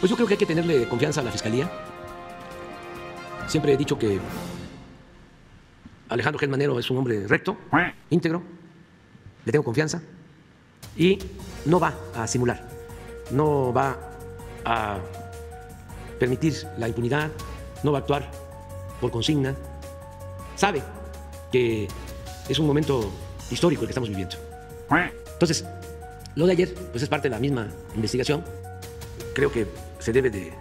Pues yo creo que hay que tenerle confianza a la Fiscalía. Siempre he dicho que Alejandro Germanero es un hombre recto, íntegro, le tengo confianza y no va a simular, no va a permitir la impunidad, no va a actuar por consigna, sabe que es un momento histórico el que estamos viviendo. Entonces, lo de ayer pues es parte de la misma investigación. Creo que se debe de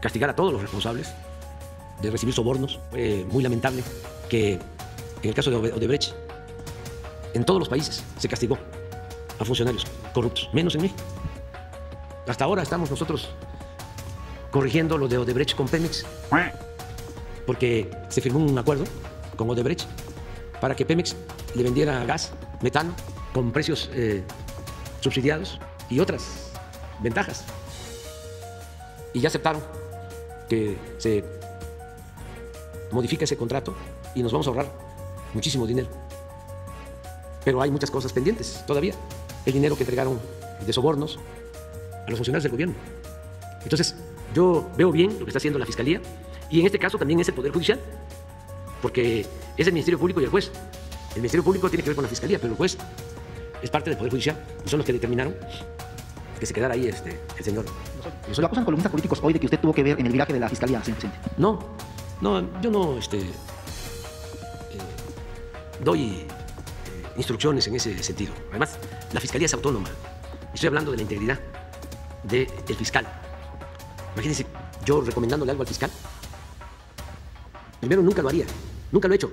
castigar a todos los responsables de recibir sobornos. Fue muy lamentable que en el caso de Odebrecht, en todos los países se castigó a funcionarios corruptos, menos en México. Hasta ahora estamos nosotros corrigiendo lo de Odebrecht con Pemex, porque se firmó un acuerdo con Odebrecht para que Pemex le vendiera gas, metano, con precios eh, subsidiados y otras ventajas. Y ya aceptaron que se modifique ese contrato y nos vamos a ahorrar muchísimo dinero. Pero hay muchas cosas pendientes todavía. El dinero que entregaron de sobornos a los funcionarios del gobierno. Entonces, yo veo bien lo que está haciendo la Fiscalía y en este caso también es el Poder Judicial, porque es el Ministerio Público y el juez. El Ministerio Público tiene que ver con la Fiscalía, pero el juez es parte del Poder Judicial y son los que determinaron que se quedara ahí este, el señor. ¿Lo acusan columnistas políticos hoy de que usted tuvo que ver en el viraje de la Fiscalía, señor presidente? No, no, yo no este, eh, doy eh, instrucciones en ese sentido. Además, la Fiscalía es autónoma. Estoy hablando de la integridad del fiscal. Imagínense, yo recomendándole algo al fiscal. Primero, nunca lo haría. Nunca lo he hecho.